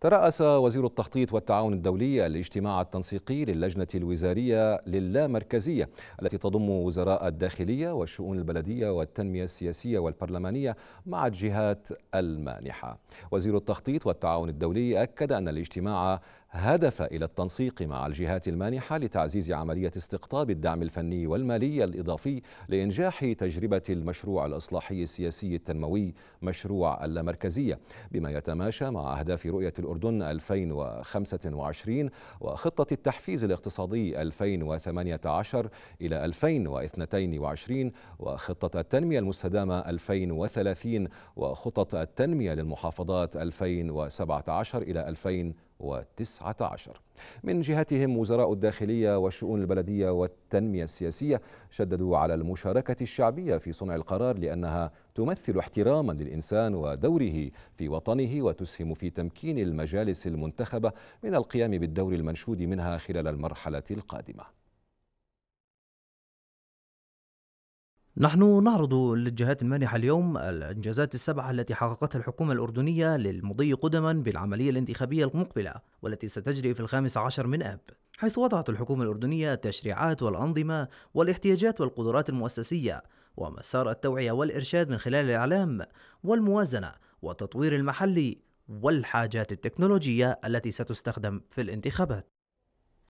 ترأس وزير التخطيط والتعاون الدولي الاجتماع التنسيقي للجنة الوزارية للامركزية التي تضم وزراء الداخلية والشؤون البلدية والتنمية السياسية والبرلمانية مع الجهات المانحة. وزير التخطيط والتعاون الدولي أكد أن الاجتماع هدف إلى التنسيق مع الجهات المانحة لتعزيز عملية استقطاب الدعم الفني والمالي الإضافي لإنجاح تجربة المشروع الإصلاحي السياسي التنموي مشروع اللامركزية بما يتماشى مع أهداف رؤية الأردن 2025 وخطة التحفيز الاقتصادي 2018 إلى 2022 وخطة التنمية المستدامة 2030 وخطط التنمية للمحافظات 2017 إلى 2020 2019 من جهتهم وزراء الداخلية والشؤون البلدية والتنمية السياسية شددوا على المشاركة الشعبية في صنع القرار لأنها تمثل احتراما للإنسان ودوره في وطنه وتسهم في تمكين المجالس المنتخبة من القيام بالدور المنشود منها خلال المرحلة القادمة. نحن نعرض للجهات المانحة اليوم الإنجازات السبعة التي حققتها الحكومة الأردنية للمضي قدما بالعملية الانتخابية المقبلة والتي ستجري في الخامس عشر من أب. حيث وضعت الحكومة الأردنية التشريعات والأنظمة والاحتياجات والقدرات المؤسسية ومسار التوعية والإرشاد من خلال الإعلام والموازنة والتطوير المحلي والحاجات التكنولوجية التي ستستخدم في الانتخابات.